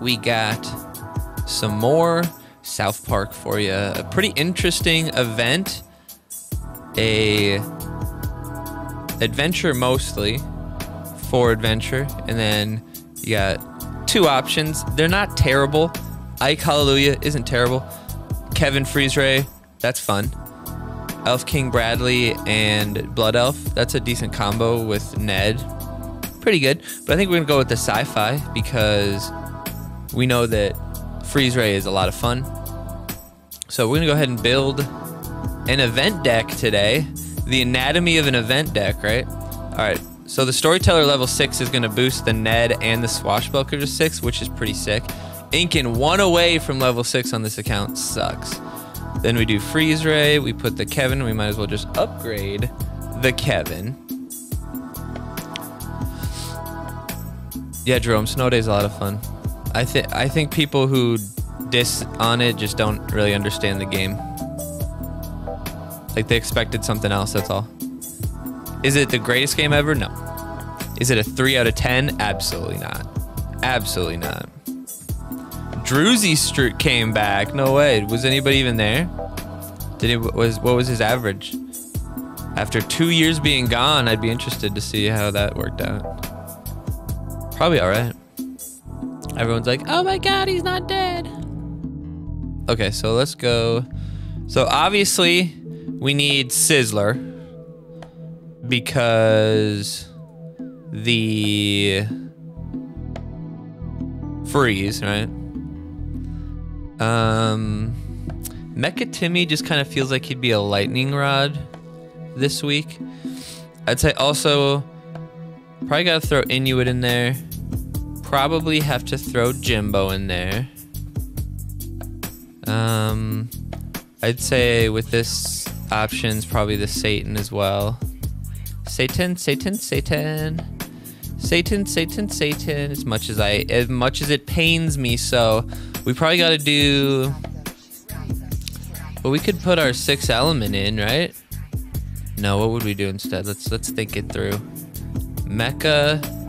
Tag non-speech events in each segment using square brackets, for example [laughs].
we got some more South Park for you. A pretty interesting event. A adventure mostly for adventure, and then you got two options. They're not terrible. Ike Hallelujah isn't terrible. Kevin Freeze Ray, that's fun. Elf King Bradley and Blood Elf, that's a decent combo with Ned. Pretty good. But I think we're gonna go with the sci-fi because we know that Freeze Ray is a lot of fun. So we're gonna go ahead and build an event deck today. The anatomy of an event deck, right? All right. So the storyteller level six is gonna boost the Ned and the swashbuckler to six, which is pretty sick. Incan one away from level six on this account sucks. Then we do freeze ray. We put the Kevin. We might as well just upgrade the Kevin. Yeah, Jerome. Snow Day's a lot of fun. I think I think people who diss on it just don't really understand the game. Like they expected something else. That's all. Is it the greatest game ever? No. Is it a three out of ten? Absolutely not. Absolutely not. Druzy Street came back. No way. Was anybody even there? Did it was what was his average? After two years being gone, I'd be interested to see how that worked out. Probably all right. Everyone's like, "Oh my God, he's not dead." Okay, so let's go. So obviously, we need Sizzler because the freeze, right? Um, Mecha Timmy just kind of feels like he'd be a lightning rod this week. I'd say also probably gotta throw Inuit in there. Probably have to throw Jimbo in there. Um, I'd say with this options probably the Satan as well. Satan, Satan, Satan. Satan, Satan, Satan. As much as I, as much as it pains me, so we probably got to do. But we could put our six element in, right? No, what would we do instead? Let's let's think it through. Mecha.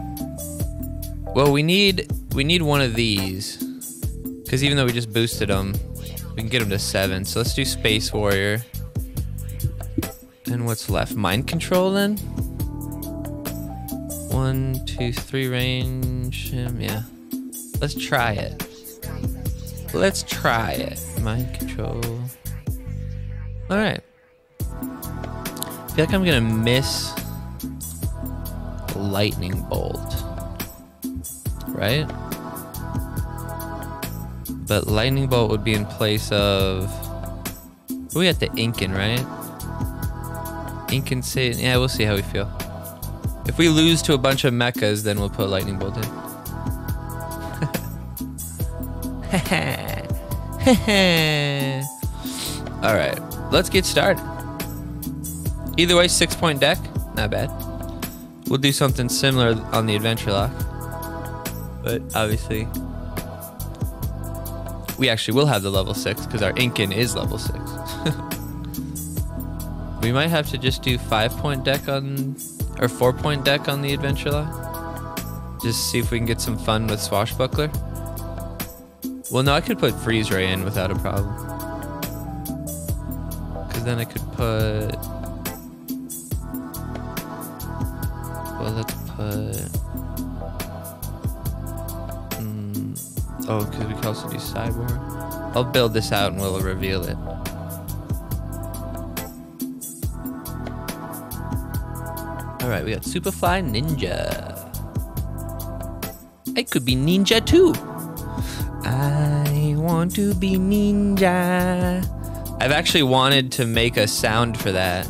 Well, we need we need one of these, because even though we just boosted them, we can get them to seven. So let's do Space Warrior. And what's left? Mind Control then. One, two, three range. Yeah. Let's try it. Let's try it. Mind control. Alright. I feel like I'm gonna miss lightning bolt. Right? But lightning bolt would be in place of we got the Incan, right? Incan say yeah, we'll see how we feel. If we lose to a bunch of mechas, then we'll put lightning bolt in. [laughs] All right, let's get started. Either way, six point deck, not bad. We'll do something similar on the adventure lock, but obviously, we actually will have the level six because our Incan is level six. [laughs] we might have to just do five point deck on, or four point deck on the adventure lock. Just see if we can get some fun with swashbuckler. Well, no, I could put freeze ray in without a problem. Because then I could put. Well, let's put. Oh, because we can also do cyborg. I'll build this out and we'll reveal it. All right, we got Superfly Ninja. I could be ninja too. I want to be ninja. I've actually wanted to make a sound for that.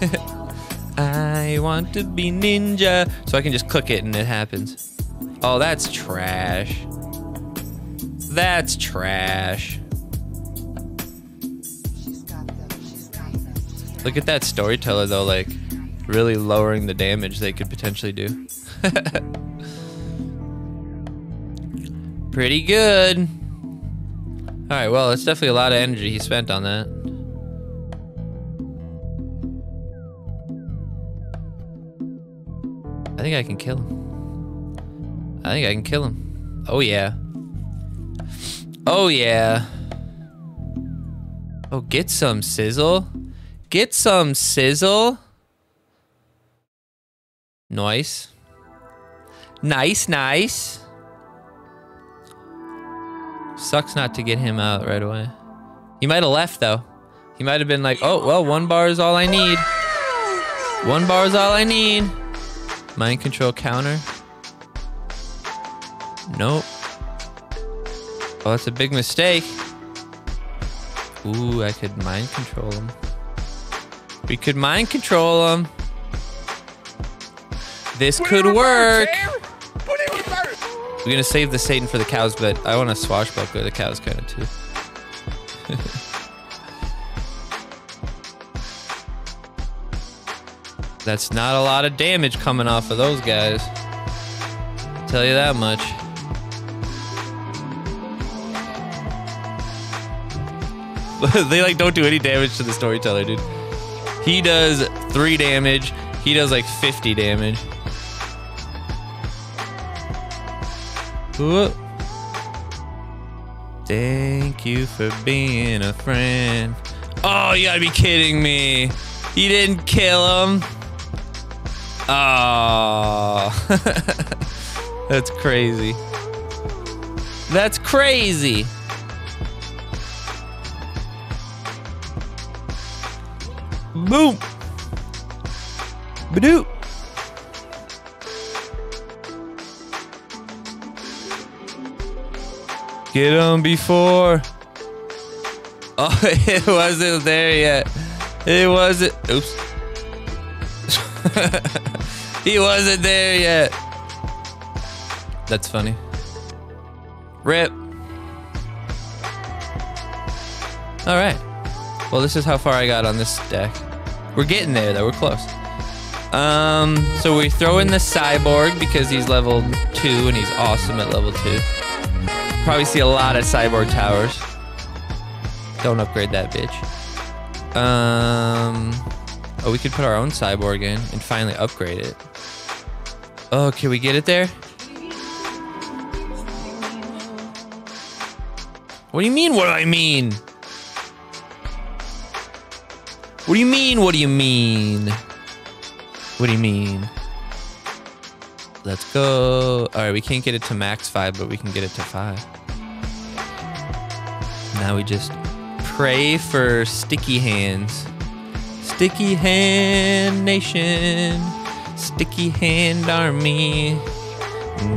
[laughs] I want to be ninja. So I can just click it and it happens. Oh, that's trash. That's trash. Look at that storyteller though, like really lowering the damage they could potentially do. [laughs] Pretty good. All right, well, it's definitely a lot of energy he spent on that. I think I can kill him. I think I can kill him. Oh, yeah. Oh, yeah. Oh, get some sizzle. Get some sizzle. Nice. Nice, nice. Sucks not to get him out right away. He might have left, though. He might have been like, oh, well, one bar is all I need. One bar is all I need. Mind control counter. Nope. Oh, that's a big mistake. Ooh, I could mind control him. We could mind control him. This could work. We're gonna save the Satan for the cows, but I want to swashbuckler the cows kind of too. [laughs] That's not a lot of damage coming off of those guys. tell you that much. [laughs] they like don't do any damage to the storyteller, dude. He does three damage. He does like 50 damage. Whoop. Thank you for being a friend. Oh, you gotta be kidding me. You didn't kill him. Oh. [laughs] That's crazy. That's crazy. Boom. Badoop. Get him before. [laughs] Oh, it wasn't there yet. It wasn't. Oops. [laughs] he wasn't there yet. That's funny. Rip. All right. Well, this is how far I got on this deck. We're getting there, though. We're close. Um, so we throw in the cyborg because he's level two and he's awesome at level two. Probably see a lot of cyborg towers. Don't upgrade that bitch. Um, oh, we could put our own cyborg in and finally upgrade it. Oh, can we get it there? What do you mean, what do I mean? What do you mean, what do you mean? What do you mean? Let's go. All right, we can't get it to max five, but we can get it to five. Now we just pray for sticky hands. Sticky hand nation. Sticky hand army.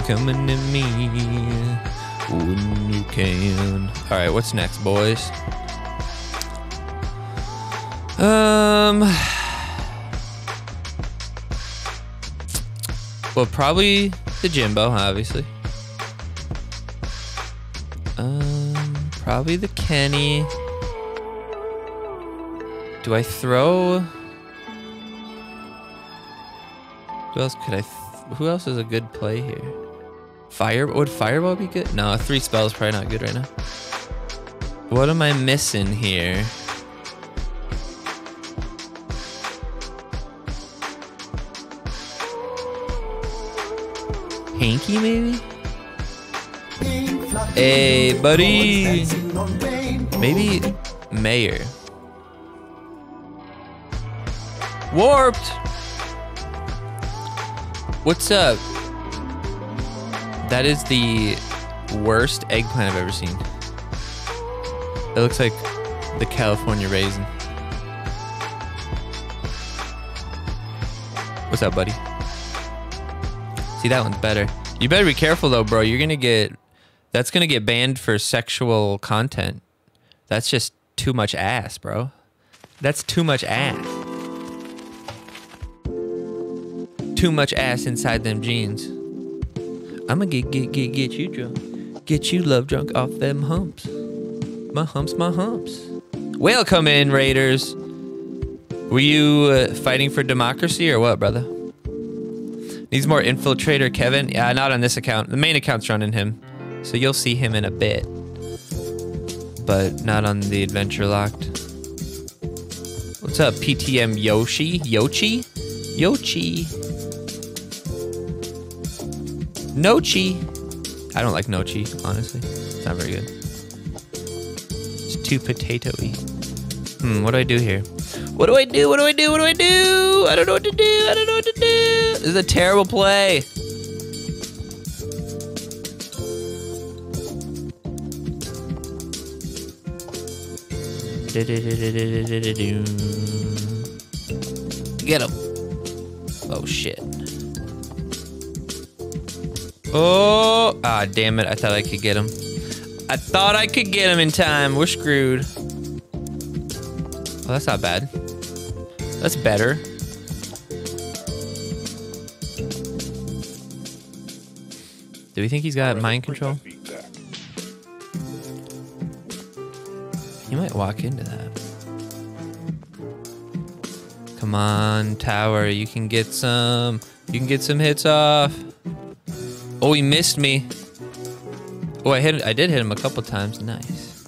Coming to me when you can. All right, what's next, boys? Um. Well, probably the Jimbo, obviously. Um, probably the Kenny. Do I throw? Who else could I? who else is a good play here? Fire? Would Fireball be good? No, three spells probably not good right now. What am I missing here? Hankey, maybe? Hey, buddy. Maybe Mayor. Warped. What's up? That is the worst eggplant I've ever seen. It looks like the California raisin. What's up, buddy? See, that one's better. You better be careful though, bro. You're gonna get that's gonna get banned for sexual content. That's just too much ass, bro. That's too much ass. Too much ass inside them jeans. I'ma get get get get you drunk. Get you love drunk off them humps. My humps, my humps. Welcome in, Raiders. Were you uh, fighting for democracy or what, brother? Needs more infiltrator, Kevin. Yeah, not on this account. The main account's running him. So you'll see him in a bit. But not on the adventure locked. What's up, PTM Yoshi? Yoshi? Yoshi. Nochi. I don't like Nochi, honestly. It's not very good. It's too potatoey. Hmm, what do I do here? What do I do? What do I do? What do I do? I don't know what to do. I don't know. This is a terrible play. Get him. Oh, shit. Oh, ah, damn it. I thought I could get him. I thought I could get him in time. We're screwed. Oh, that's not bad. That's better. Do we think he's got mind control? He might walk into that. Come on, tower. You can get some. You can get some hits off. Oh, he missed me. Oh, I hit. I did hit him a couple times. Nice.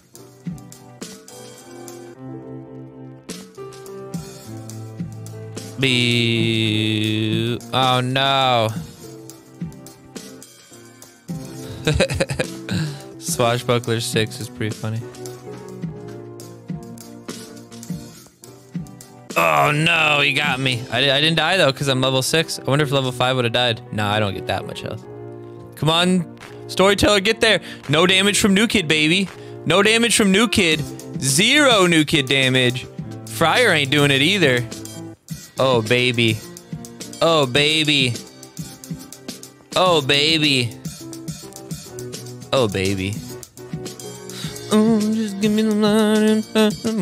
Be. Oh no. Swashbuckler six is pretty funny. Oh no, he got me. I, I didn't die though because I'm level six. I wonder if level five would have died. No, I don't get that much health. Come on, storyteller, get there. No damage from New Kid, baby. No damage from New Kid. Zero New Kid damage. Friar ain't doing it either. Oh, baby. Oh, baby. Oh, baby. Oh, baby. Just give me the line and pass the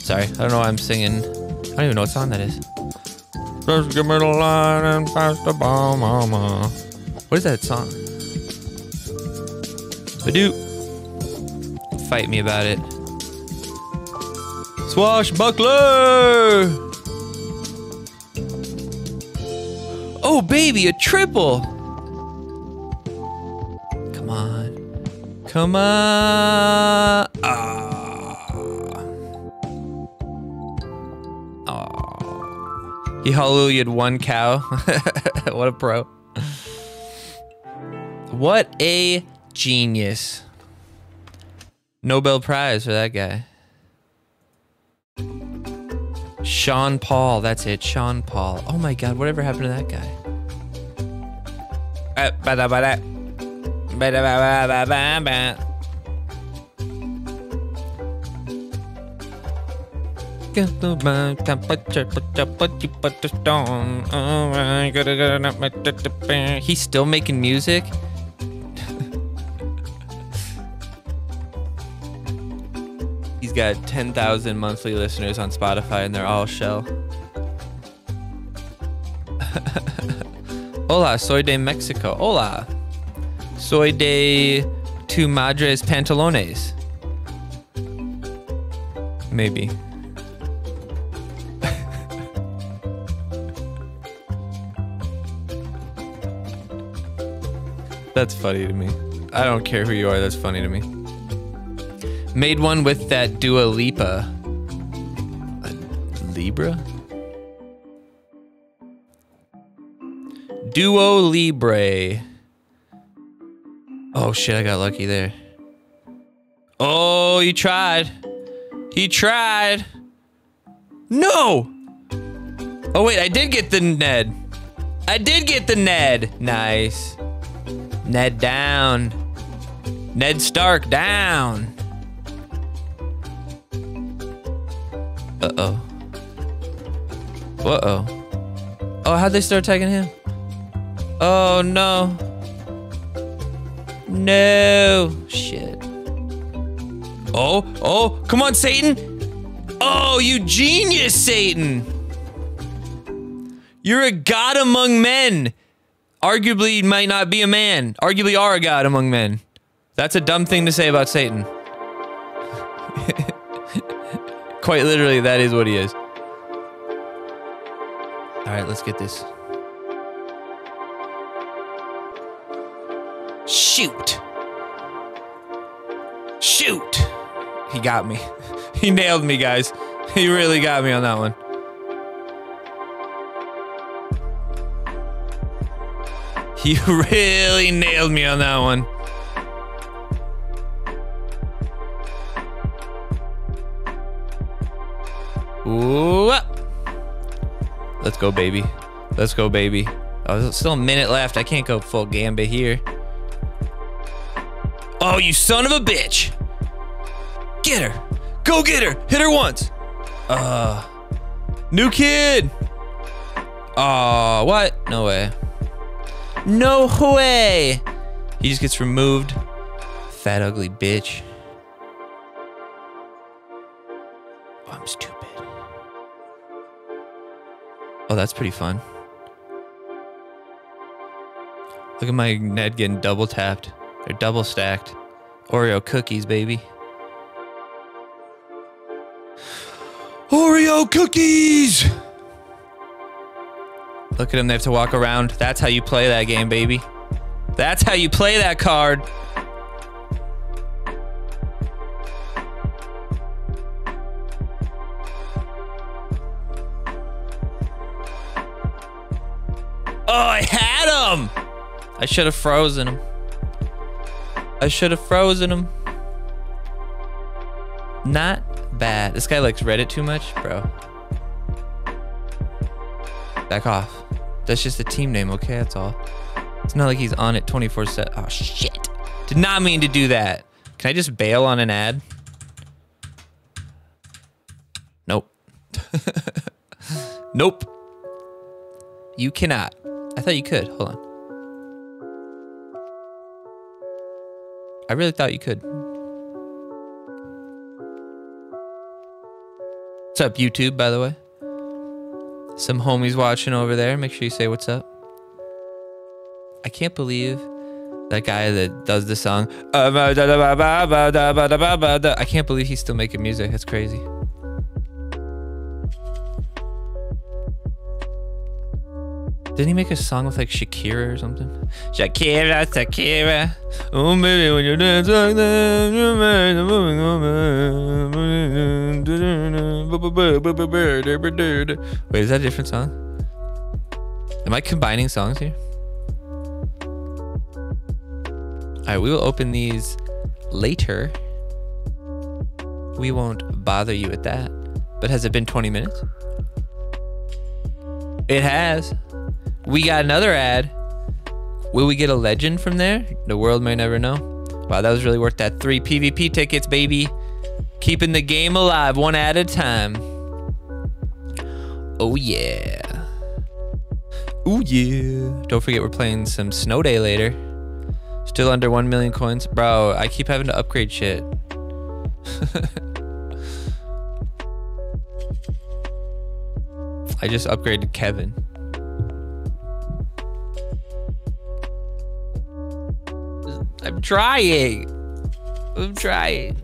Sorry, I don't know why I'm singing. I don't even know what song that is. Just give me the line and pass the bomb, mama. What is that song? Badoo. Fight me about it. Swashbuckler! Oh, baby, a triple! Come on. Come on. Ah. Ah. He hallelujah one cow. [laughs] what a pro. What a genius. Nobel Prize for that guy. Sean Paul, that's it. Sean Paul. Oh my god, whatever happened to that guy? Eh, ba. He's still making music? Got 10,000 monthly listeners on Spotify and they're all shell. [laughs] Hola, soy de Mexico. Hola. Soy de tu madres pantalones. Maybe. [laughs] That's funny to me. I don't care who you are, that's funny to me. Made one with that Dua Lipa. A Libra? Duo Libre. Oh shit, I got lucky there. Oh, he tried. He tried. No! Oh wait, I did get the Ned. I did get the Ned. Nice. Ned down. Ned Stark down. Uh-oh. Uh-oh. Oh, how'd they start tagging him? Oh, no. No. Shit. Oh, oh, come on, Satan. Oh, you genius, Satan. You're a god among men arguably might not be a man, arguably are a god among men. That's a dumb thing to say about Satan. Quite literally, that is what he is. All right, let's get this. Shoot. Shoot! He got me. [laughs] He nailed me, guys. He really got me on that one. He [laughs] really nailed me on that one. Ooh. Let's go, baby. Let's go, baby. Oh, still a minute left. I can't go full gambit here. Oh, you son of a bitch. Get her. Go get her. Hit her once. Uh, new kid. Oh, what? No way. No way. He just gets removed. Fat, ugly bitch. Oh, that's pretty fun. Look at my Ned getting double tapped. They're double stacked. Oreo cookies, baby. Oreo cookies! Look at them, they have to walk around. That's how you play that game, baby. That's how you play that card. Oh, I had him! I should have frozen him. I should have frozen him. Not bad. This guy likes Reddit too much, bro. Back off. That's just a team name, okay? That's all. It's not like he's on it 24 7. Oh, shit. Did not mean to do that. Can I just bail on an ad? Nope. [laughs] nope. You cannot. I thought you could. Hold on. I really thought you could. What's up, YouTube, by the way? Some homies watching over there. Make sure you say what's up. I can't believe that guy that does the song. I can't believe he's still making music. That's crazy. Didn't he make a song with like Shakira or something? Shakira, Shakira. Oh, baby, when you dance like that, you're made of moving woman. Wait, is that a different song? Am I combining songs here? All right, we will open these later. We won't bother you with that. But has it been 20 minutes? It has. We got another ad. Will we get a legend from there? The world may never know. Wow, that was really worth that. Three PvP tickets, baby. Keeping the game alive one at a time. Oh, yeah. Oh, yeah. Don't forget we're playing some Snow Day later. Still under 1 million coins. Bro, I keep having to upgrade shit. [laughs] I just upgraded Kevin. I'm trying. I'm trying.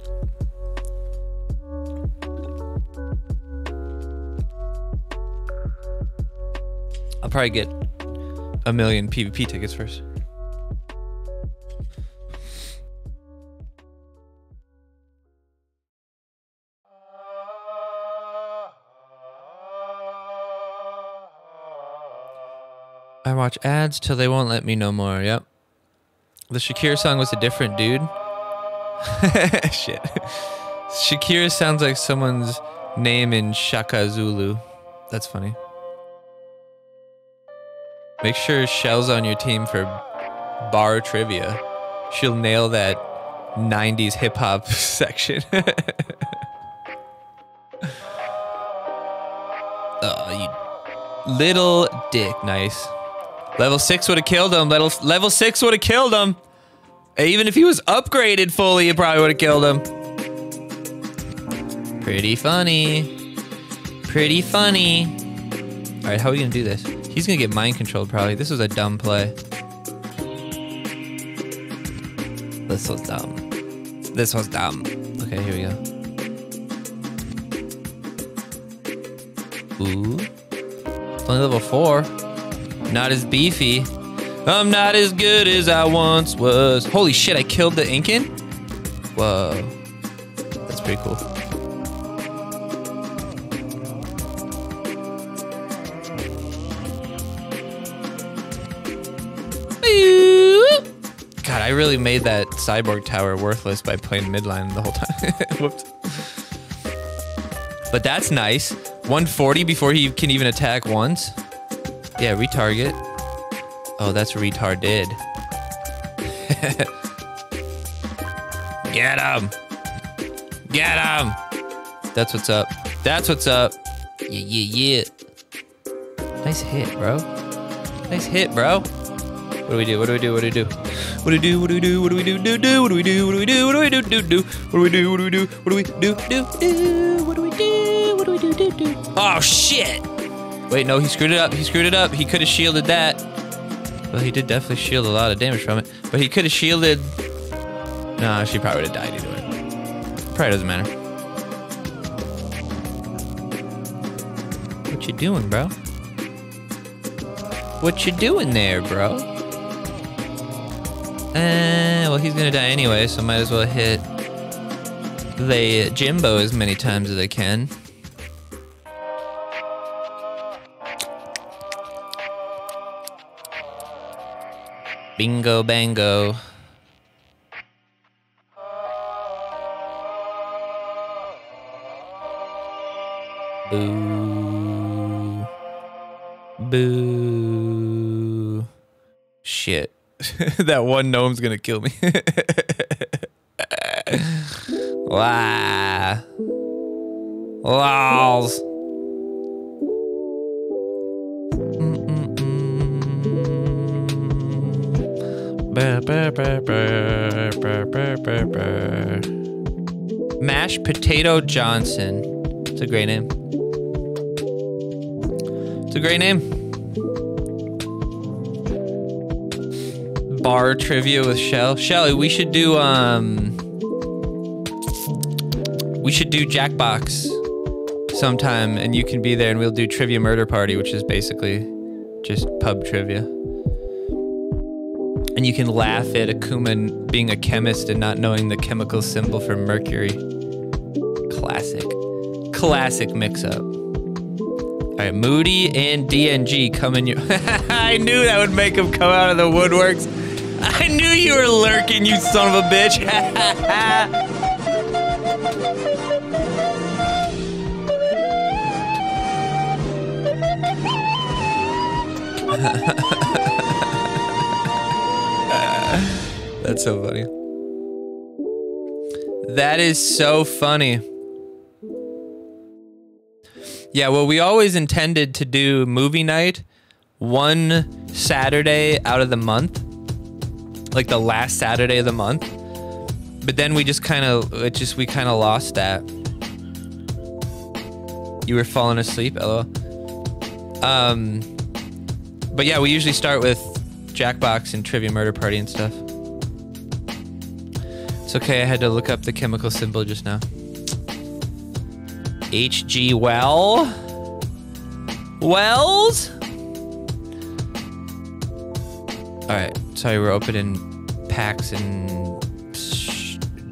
I'll probably get a million PvP tickets first. I watch ads till they won't let me no more. Yep. The Shakira song was a different dude. [laughs] Shit. Shakira sounds like someone's name in Shaka Zulu. That's funny. Make sure Shell's on your team for bar trivia. She'll nail that 90s hip hop section. [laughs] oh, you little dick. Nice. Level 6 would have killed him. Level, level 6 would have killed him. Even if he was upgraded fully, it probably would have killed him. Pretty funny. Pretty funny. All right, how are we going to do this? He's going to get mind controlled probably. This was a dumb play. This was dumb. This was dumb. Okay, here we go. Ooh. It's only level 4. Not as beefy. I'm not as good as I once was. Holy shit, I killed the Incan? Whoa. That's pretty cool. God, I really made that cyborg tower worthless by playing midline the whole time. [laughs] Whoops. But that's nice. 140 before he can even attack once. Yeah, retarget. Oh, that's retarded. Get him! Get him! That's what's up. That's what's up. Yeah, yeah, yeah. Nice hit, bro. Nice hit, bro. What do we do? What do we do? What do we do? What do we do? What do we do? What do we do? Do do? What do we do? What do we do? What do we do? Do do? What do we do? What do we do? What do we do? Do do? What do we do? What do we do? Do do? Oh shit! Wait, no, he screwed it up. He screwed it up. He could have shielded that. Well, he did definitely shield a lot of damage from it, but he could have shielded. Nah, she probably would have died either way. Probably doesn't matter. What you doing, bro? What you doing there, bro? Uh, well, he's gonna die anyway, so might as well hit the Jimbo as many times as I can. Bingo bango. Boo. Boo. Shit. [laughs] that one gnome's gonna kill me. [laughs] wow. Lols. Mashed Potato Johnson. It's a great name. It's a great name. Bar trivia with Shell. Shelly, we should do um we should do Jackbox sometime and you can be there and we'll do Trivia Murder Party, which is basically just pub trivia. And you can laugh at Akuma being a chemist and not knowing the chemical symbol for mercury. Classic. Classic mix up. All right, Moody and DNG come in your. [laughs] I knew that would make him come out of the woodworks. I knew you were lurking, you son of a bitch. [laughs] That's so funny. That is so funny. Yeah, well, we always intended to do movie night one Saturday out of the month, like the last Saturday of the month. But then we just kind of, it just, we kind of lost that. You were falling asleep, lol. Um, but yeah, we usually start with Jackbox and Trivia Murder Party and stuff. It's okay, I had to look up the chemical symbol just now. H.G. Well? Wells? Alright, sorry, we're opening packs and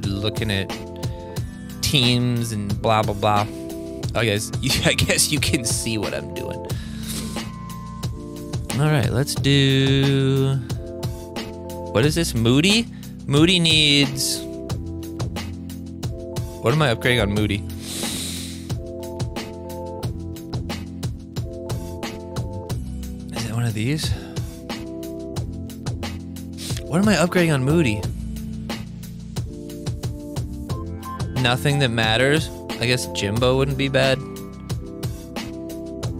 looking at teams and blah, blah, blah. I guess, [laughs] I guess you can see what I'm doing. Alright, let's do... What is this? Moody? Moody needs... What am I upgrading on Moody? Is it one of these? What am I upgrading on Moody? Nothing that matters. I guess Jimbo wouldn't be bad.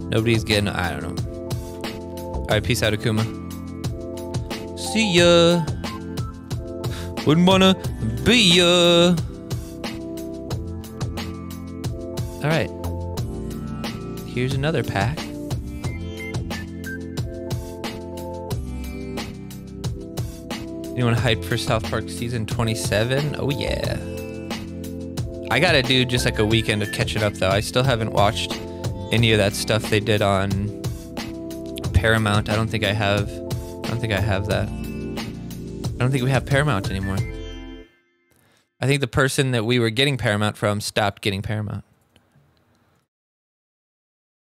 Nobody's getting. I don't know. All right, peace out, Akuma. See ya. Wouldn't wanna be ya. All right. Here's another pack. Anyone hyped for South Park season 27? Oh yeah. I gotta do just like a weekend of catching up though. I still haven't watched any of that stuff they did on Paramount. I don't think I have. I don't think I have that. I don't think we have Paramount anymore. I think the person that we were getting Paramount from stopped getting Paramount.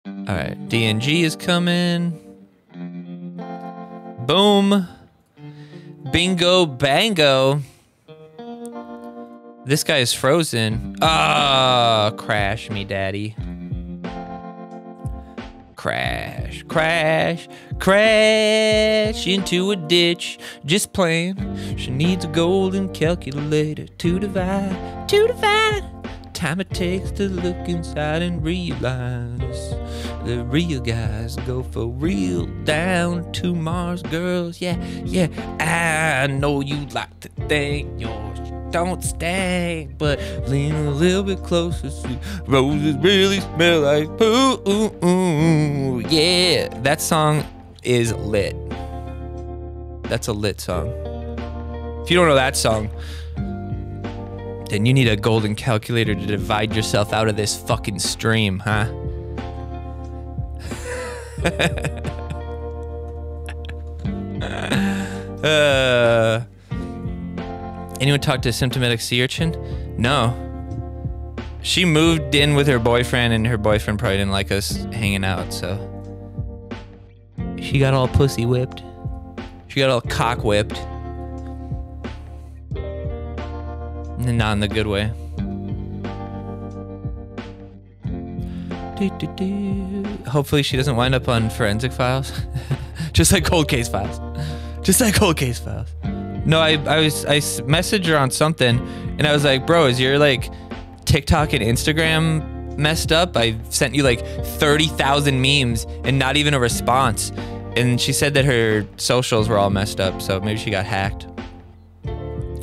All right, DNG is coming. Boom. Bingo bango. This guy is frozen. Ah, crash me, daddy. Crash, crash, crash into a ditch. Just playing. She needs a golden calculator to divide, to divide. Time it takes to look inside and realize the real guys go for real down to Mars girls. Yeah, yeah. I know you like to think yours don't stink, but lean a little bit closer. See, roses really smell like poo. Yeah, that song is lit. That's a lit song. If you don't know that song, then you need a golden calculator to divide yourself out of this fucking stream, huh? Uh, anyone talk to a symptomatic sea urchin? No. She moved in with her boyfriend, and her boyfriend probably didn't like us hanging out, so. She got all pussy whipped. She got all cock whipped. Not in the good way. Hopefully, she doesn't wind up on forensic files, [laughs] just like cold case files, just like cold case files. No, I I was I messaged her on something, and I was like, bro, is your like TikTok and Instagram messed up? I sent you like thirty thousand memes and not even a response. And she said that her socials were all messed up, so maybe she got hacked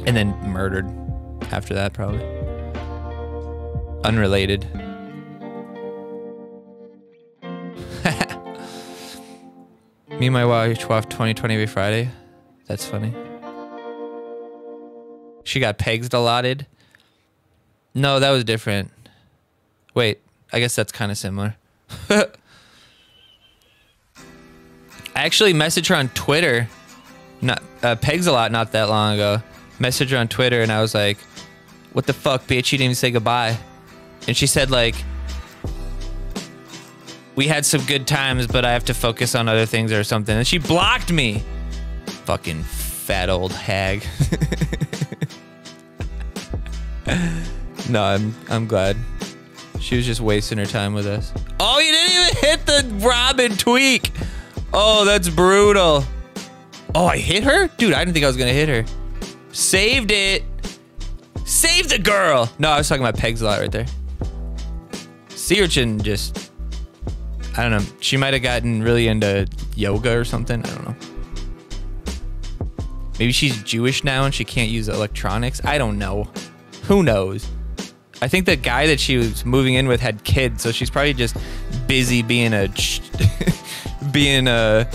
and then murdered after that, probably. Unrelated. Me and my wife watched 2020 every Friday. That's funny. She got pegs allotted. No, that was different. Wait, I guess that's kind of similar. [laughs] I actually messaged her on Twitter. Not uh, pegs a lot not that long ago. Messaged her on Twitter and I was like, "What the fuck, bitch? You didn't even say goodbye." And she said like, we had some good times, but I have to focus on other things or something. And she blocked me. Fucking fat old hag. [laughs] no, I'm I'm glad. She was just wasting her time with us. Oh, you didn't even hit the Robin Tweek. Oh, that's brutal. Oh, I hit her? Dude, I didn't think I was gonna hit her. Saved it. Save the girl. No, I was talking about pegs a lot right there. Sea urchin just I don't know. She might have gotten really into yoga or something. I don't know. Maybe she's Jewish now and she can't use electronics. I don't know. Who knows? I think the guy that she was moving in with had kids, so she's probably just busy being a [laughs] being a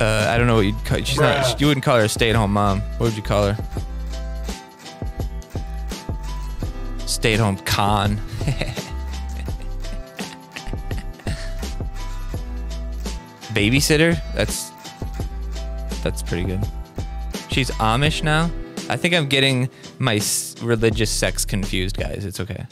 uh, I don't know what you'd call. She's Bruh. not. You wouldn't call her a stay-at-home mom. What would you call her? Stay-at-home con. [laughs] babysitter. That's that's pretty good. She's Amish now. I think I'm getting my religious sex confused, guys. It's okay.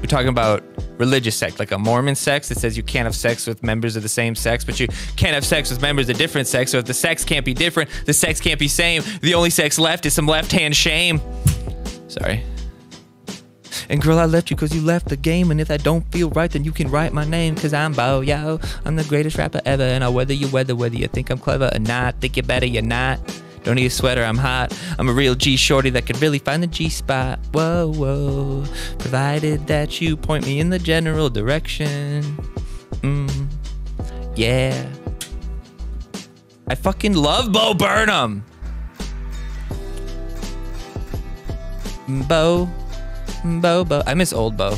We're talking about religious sex, like a Mormon sex that says you can't have sex with members of the same sex, but you can't have sex with members of different sex. So if the sex can't be different, the sex can't be same. The only sex left is some left hand shame. Sorry. And girl, I left you because you left the game. And if that don't feel right, then you can write my name. Cause I'm Bo Yo. I'm the greatest rapper ever. And I'll weather you weather, whether you think I'm clever or not. Think you're better, you're not. Don't need a sweater, I'm hot. I'm a real G shorty that could really find the G spot. Whoa, whoa. Provided that you point me in the general direction. Mm, yeah. I fucking love Bo Burnham. Bo Bo Bo. I miss old Bo.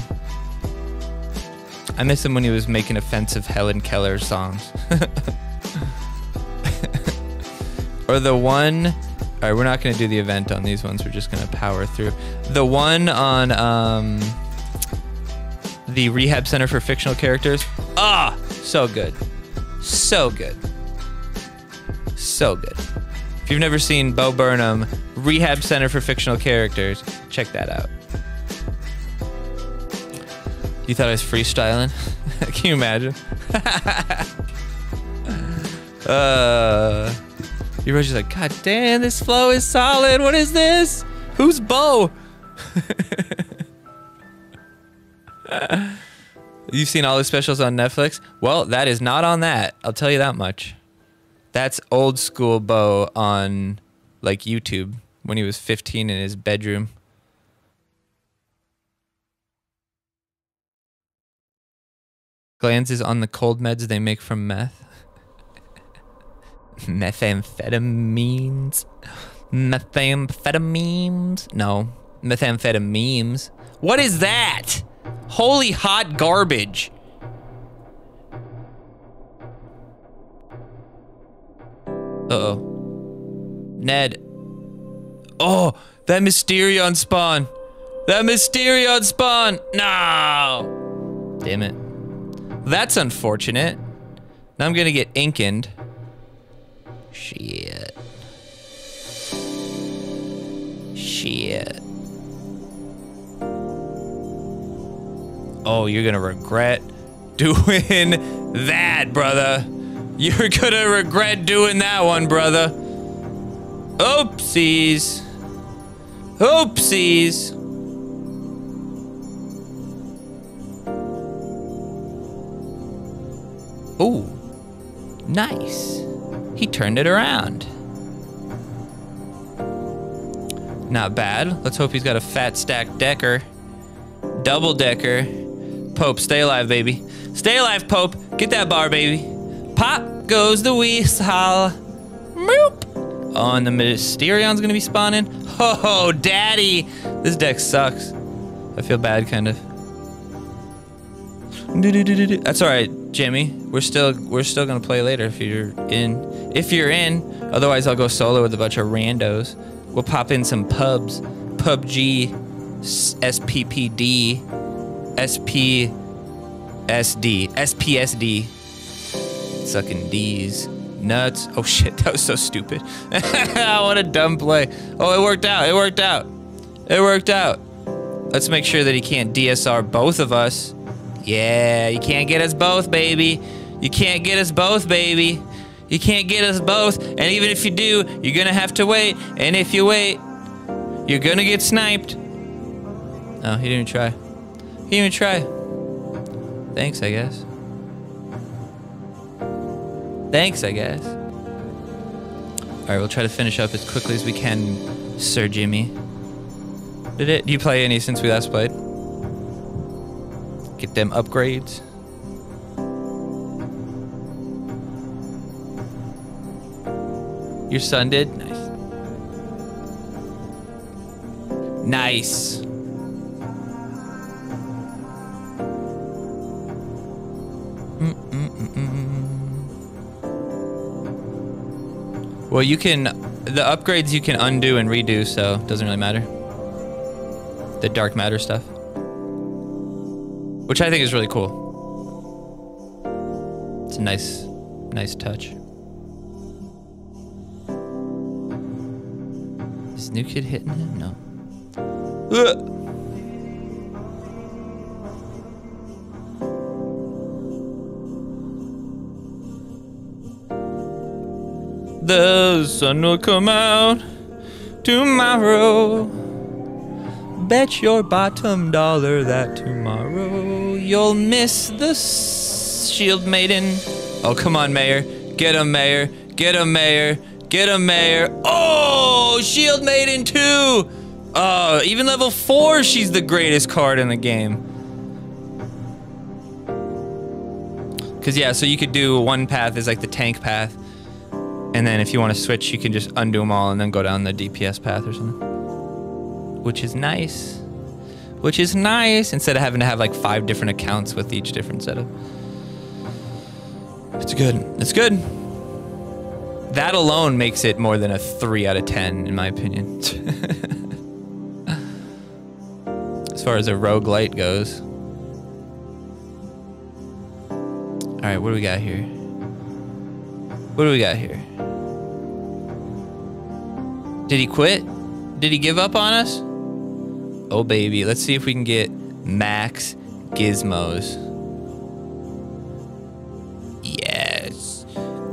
I miss him when he was making offensive Helen Keller songs. [laughs] or the one. All right, we're not gonna do the event on these ones. We're just gonna power through. The one on um, the Rehab Center for Fictional Characters. Ah, so good, so good, so good. If you've never seen Bo Burnham, Rehab Center for Fictional Characters, check that out. You thought I was freestyling? [laughs] Can you imagine? [laughs] uh, you were just like, God damn, this flow is solid. What is this? Who's Bo? [laughs] You've seen all the specials on Netflix? Well, that is not on that. I'll tell you that much. That's old school Bo on like YouTube when he was 15 in his bedroom. Glances on the cold meds they make from meth. [laughs] Methamphetamines. Methamphetamines. No. Methamphetamines. What is that? Holy hot garbage. Uh-oh. Ned. Oh, that Mysterion spawn. That Mysterion spawn. No. Damn it. That's unfortunate. Now I'm gonna get inkened. Shit. Shit. Oh, you're gonna regret [laughs] doing that, brother. You're gonna regret doing that one, brother. Oopsies. Oopsies. Nice. He turned it around. Not bad. Let's hope he's got a fat stack decker. Double decker. Pope, stay alive, baby. Stay alive, Pope. Get that bar, baby. Pop goes the whistle. Moop. Oh, and the Mysterion's gonna be spawning. Oh, daddy. This deck sucks. I feel bad, kind of. That's all right, Jimmy. We're still we're still gonna play later if you're in. If you're in, otherwise I'll go solo with a bunch of randos. We'll pop in some pubs, PUBG, SPPD, SPSD, SPSD, sucking D's, nuts. Oh shit, [laughs] that was so stupid. [laughs] what a dumb play. Oh, it worked out. It worked out. It worked out. Let's make sure that he can't DSR both of us. Yeah, you can't get us both, baby. You can't get us both, baby. You can't get us both. And even if you do, you're gonna have to wait. And if you wait, you're gonna get sniped. Oh, he didn't even try. He didn't even try. Thanks, I guess. Thanks, I guess. Alright, we'll try to finish up as quickly as we can, Sir Jimmy. Did it? Do you play any since we last played? Get them upgrades. Your son did? Nice. Nice. Well, you can, the upgrades you can undo and redo, so it doesn't really matter. The dark matter stuff. Which I think is really cool. It's a nice, nice touch. Is new kid hitting him? No. Ugh. The sun will come out tomorrow. Bet your bottom dollar that tomorrow you'll miss the shield maiden. Oh, come on, Mayor. Get him, Mayor. Get him, Mayor. Get him, Mayor. Oh, shield maiden too. Oh, uh, even level four, she's the greatest card in the game. Cause yeah, so you could do one path is like the tank path. And then if you want to switch, you can just undo them all and then go down the DPS path or something. Which is nice. Which is nice instead of having to have like five different accounts with each different setup. It's good. It's good. That alone makes it more than a 3 out of 10, in my opinion. [laughs] as far as a roguelite goes. Alright, what do we got here? What do we got here? Did he quit? Did he give up on us? Oh, baby. Let's see if we can get max gizmos. Yes.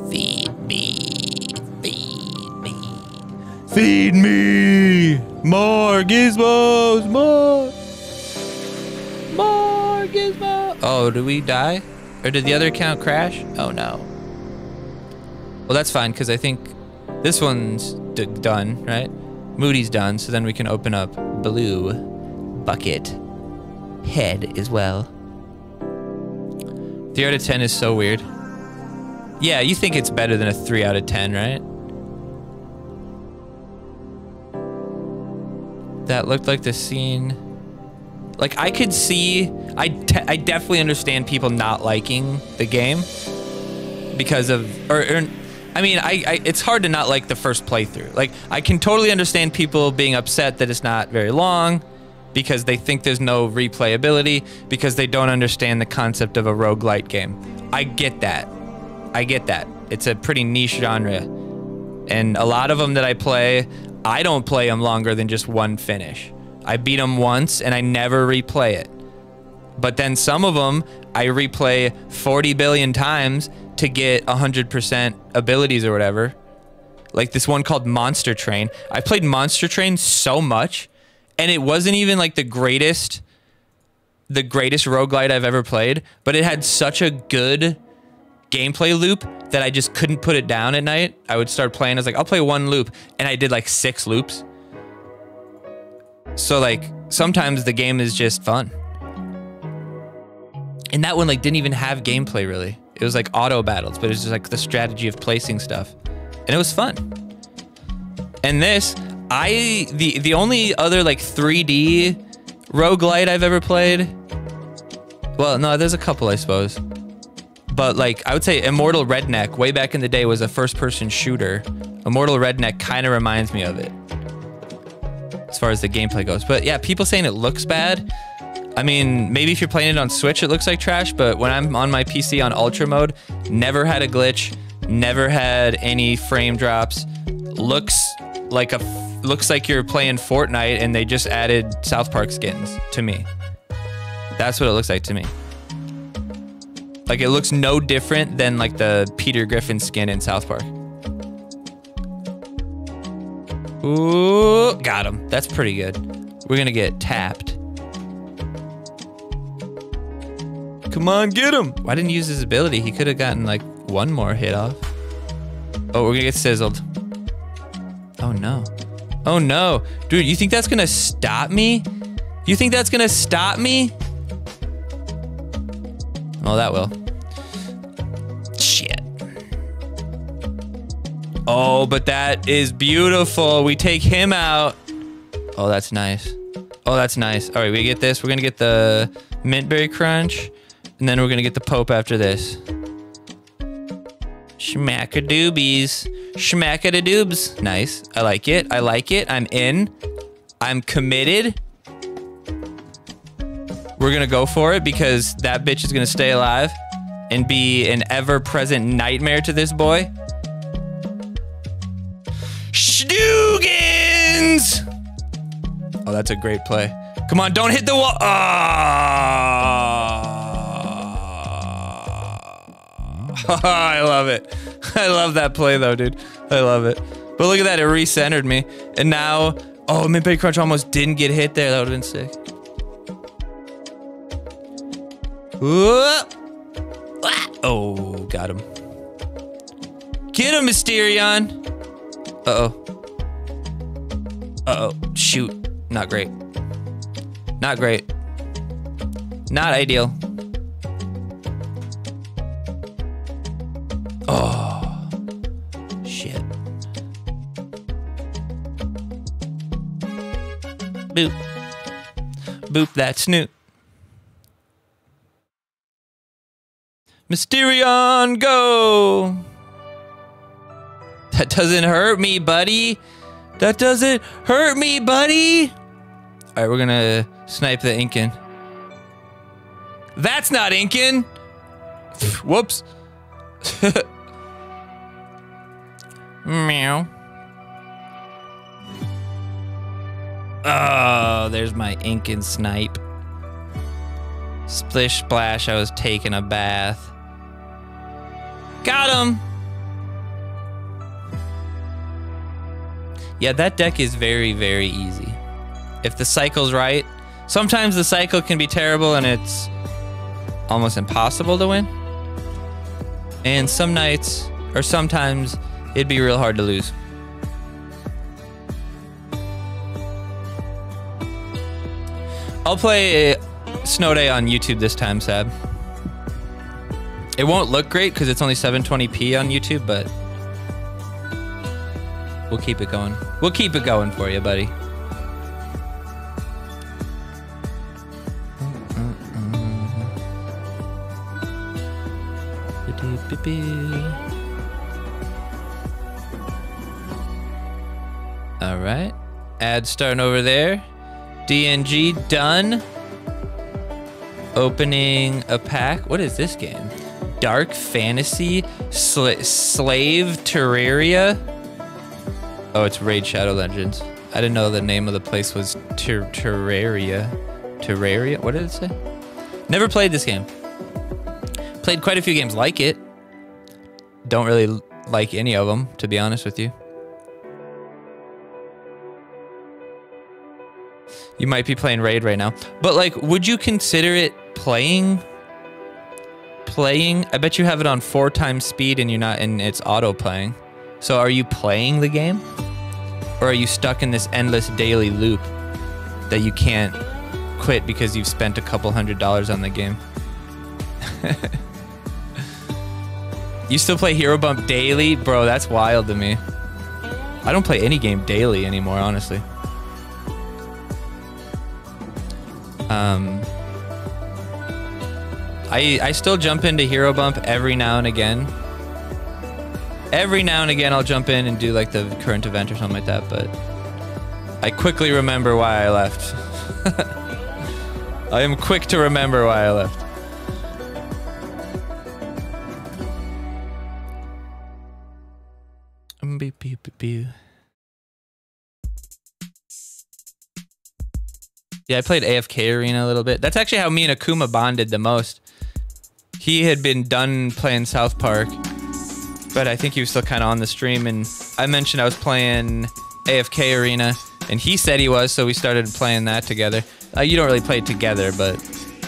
Feed me. Feed me. Feed me. More gizmos. More. More gizmos. Oh, do we die? Or did the other account crash? Oh, no. Well, that's fine because I think this one's done, right? Moody's done, so then we can open up Blue Bucket Head as well. 3 out of 10 is so weird. Yeah, you think it's better than a 3 out of 10, right? That looked like the scene. Like, I could see... I, I definitely understand people not liking the game because of... Or, or I mean, I, I, it's hard to not like the first playthrough. Like, I can totally understand people being upset that it's not very long because they think there's no replayability because they don't understand the concept of a roguelite game. I get that. I get that. It's a pretty niche genre. And a lot of them that I play, I don't play them longer than just one finish. I beat them once and I never replay it. But then some of them I replay 40 billion times to get 100% abilities or whatever. Like this one called Monster Train. I played Monster Train so much and it wasn't even like the greatest the greatest roguelite I've ever played, but it had such a good gameplay loop that I just couldn't put it down at night. I would start playing. I was like, I'll play one loop. And I did like six loops. So like sometimes the game is just fun. And that one like didn't even have gameplay really. It was like auto battles, but it was just like the strategy of placing stuff. And it was fun. And this, I the the only other like 3D roguelite I've ever played. Well, no, there's a couple, I suppose. But like I would say Immortal Redneck way back in the day was a first person shooter. Immortal Redneck kind of reminds me of it. As far as the gameplay goes. But yeah, people saying it looks bad. I mean, maybe if you're playing it on Switch, it looks like trash, but when I'm on my PC on Ultra mode, never had a glitch, never had any frame drops. Looks like a looks like you're playing Fortnite and they just added South Park skins to me. That's what it looks like to me. Like it looks no different than like the Peter Griffin skin in South Park. Ooh, got him. That's pretty good. We're gonna get tapped. Come on, get him. Why didn't he use his ability? He could have gotten like one more hit off. Oh, we're gonna get sizzled. Oh no. Oh no. Dude, you think that's gonna stop me? You think that's gonna stop me? Oh, that will. Shit. Oh, but that is beautiful. We take him out. Oh, that's nice. Oh, that's nice. All right, we get this. We're gonna get the mint berry crunch. And then we're gonna get the Pope after this. Schmackadoobies. Schmackadadoobs. Nice. I like it. I like it. I'm in. I'm committed. We're gonna go for it because that bitch is gonna stay alive and be an ever-present nightmare to this boy. Schnoogans! Oh, that's a great play. Come on, don't hit the wall. Ah! [laughs] I love it. I love that play though, dude. I love it. But look at that, it recentered me. And now, oh, Mint Crunch almost didn't get hit there. That would have been sick. Ah. Oh, got him. Get him, Mysterion. Uh-oh. Uh-oh. Shoot. Not great. Not great. Not ideal. Oh, shit. Boop. Boop that snoot. Mysterion, go! That doesn't hurt me, buddy. That doesn't hurt me, buddy. All right, we're gonna snipe the Incan. That's not Incan. Whoops. [laughs] Meow. Oh, there's my Incan snipe. Splish splash, I was taking a bath. Got him! Yeah, that deck is very, very easy. If the cycle's right, sometimes the cycle can be terrible and it's almost impossible to win. And some nights, or sometimes, it'd be real hard to lose. I'll play uh, Snow Day on YouTube this time, Sab. It won't look great because it's only 720p on YouTube, but we'll keep it going. We'll keep it going for you, buddy. All right. Ad starting over there. DNG done. Opening a pack. What is this game? Dark Fantasy Sl Slave Terraria. Oh, it's Raid Shadow Legends. I didn't know the name of the place was Ter Terraria. Terraria? What did it say? Never played this game. Played quite a few games like it. Don't really like any of them, to be honest with you. You might be playing Raid right now. But like, would you consider it playing? Playing? I bet you have it on four times speed and you're not, and it's auto playing. So are you playing the game? Or are you stuck in this endless daily loop that you can't quit because you've spent a couple hundred dollars on the game? [laughs] you still play Hero Bump daily? Bro, that's wild to me. I don't play any game daily anymore, honestly. Um, I I still jump into Hero Bump every now and again. Every now and again, I'll jump in and do like the current event or something like that. But I quickly remember why I left. [laughs] I am quick to remember why I left. Beep, beep, beep, Yeah, I played AFK Arena a little bit. That's actually how me and Akuma bonded the most. He had been done playing South Park, but I think he was still kind of on the stream. And I mentioned I was playing AFK Arena, and he said he was, so we started playing that together. Uh, you don't really play together, but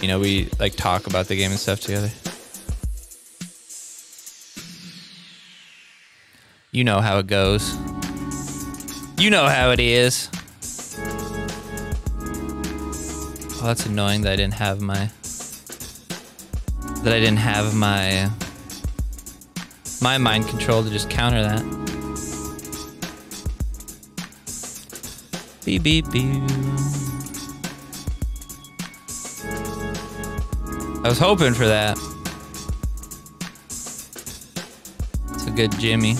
you know we like talk about the game and stuff together. You know how it goes. You know how it is. Oh, that's annoying that I didn't have my... That I didn't have my... My mind control to just counter that. Beep, beep, beep. I was hoping for that. It's a good Jimmy.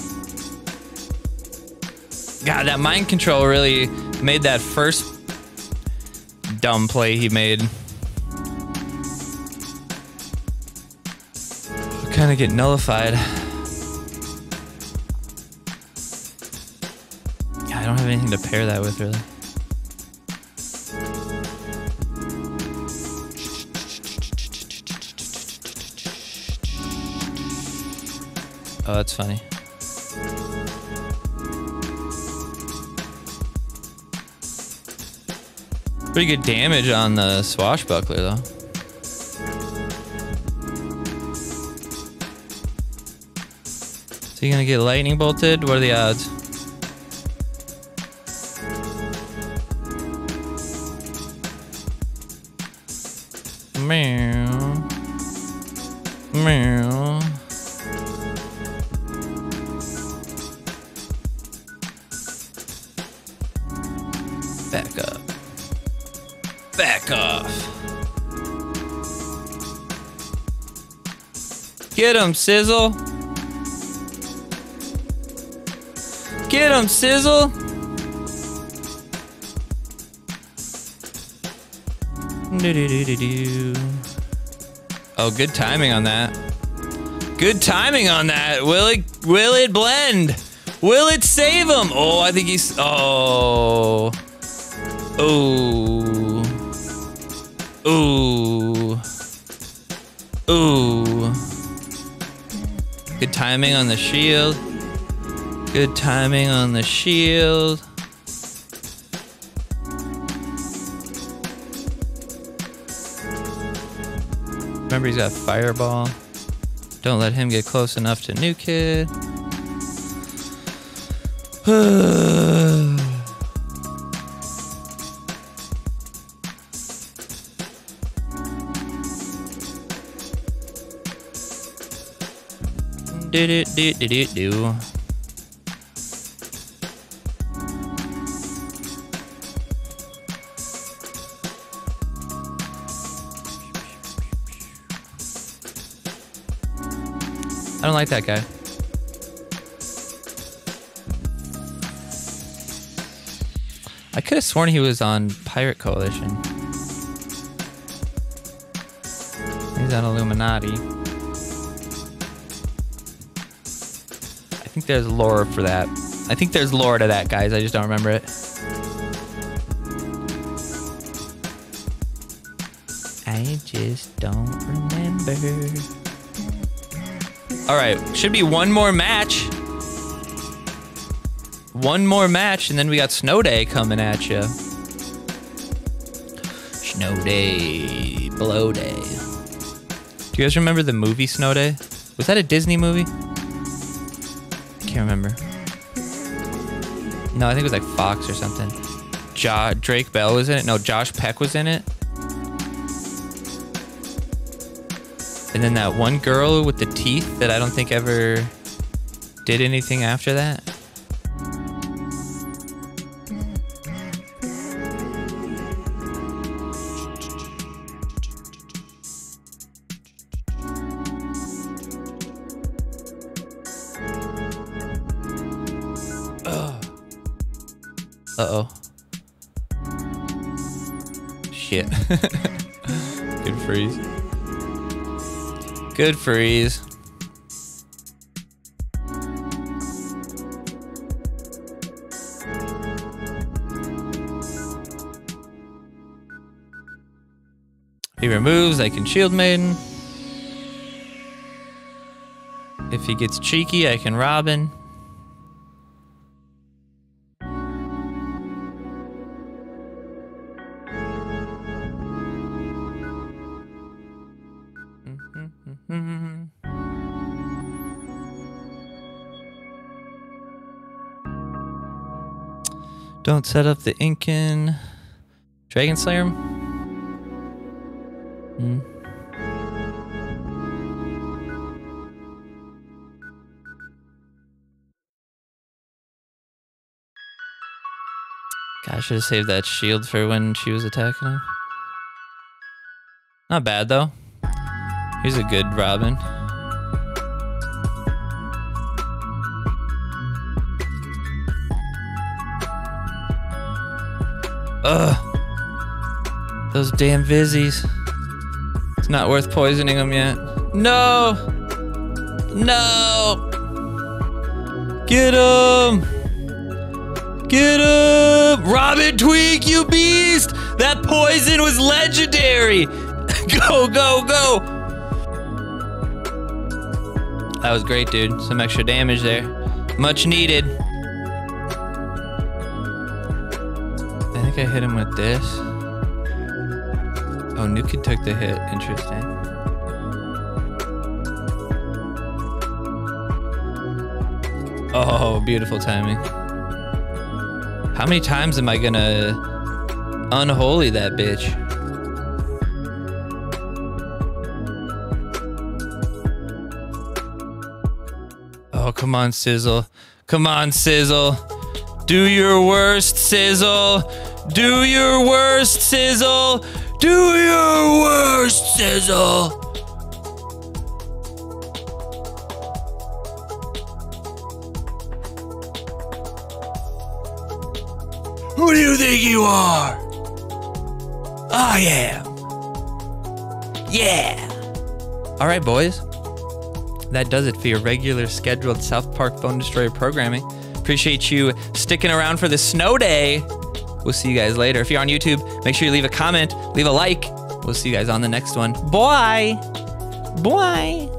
God, that mind control really made that first dumb play he made. Kind of get nullified. I don't have anything to pair that with, really. Oh, that's funny. Pretty good damage on the swashbuckler, though. Is he gonna get lightning bolted? What are the odds? Him, Sizzle. Get him, Sizzle. Oh, good timing on that. Good timing on that. Will it will it blend? Will it save him? Oh, I think he's oh. Ooh. Ooh. Ooh. Good timing on the shield. Good timing on the shield. Remember, he's got Fireball. Don't let him get close enough to New Kid. [sighs] [sighs] do do do do do do. I don't like that guy. I could have sworn he was on Pirate Coalition. He's on Illuminati. Think there's lore for that. I think there's lore to that, guys. I just don't remember it. I just don't remember. All right, should be one more match. One more match, and then we got Snow Day coming at you. Snow Day, Blow Day. Do you guys remember the movie Snow Day? Was that a Disney movie? No, I think it was like Fox or something. Jo- Drake Bell was in it. No, Josh Peck was in it. And then that one girl with the teeth that I don't think ever did anything after that. Uh oh. Shit. [laughs] Good freeze. Good freeze. He removes, I can shield maiden. If he gets cheeky, I can Robin. Don't set up the Incan Dragon Slayer. Hmm. God, I should have saved that shield for when she was attacking him. Not bad though. He's a good Robin. Ugh. Those damn Vizzies. It's not worth poisoning them yet. No! No! Get him! Get him! Robin Tweek, you beast! That poison was legendary! [laughs] go, go, go! That was great, dude. Some extra damage there. Much needed. Think I hit him with this. Oh, Nukin took the hit. Interesting. Oh, beautiful timing. How many times am I gonna unholy that bitch? Oh, come on, Sizzle. Come on, Sizzle. Do your worst, Sizzle. Do your worst, Sizzle. Do your worst, Sizzle. Who do you think you are? I am. Yeah. All right, boys. That does it for your regular scheduled South Park Bone Destroyer programming. Appreciate you sticking around for the snow day. We'll see you guys later. If you're on YouTube, make sure you leave a comment, leave a like. We'll see you guys on the next one. Bye. Bye.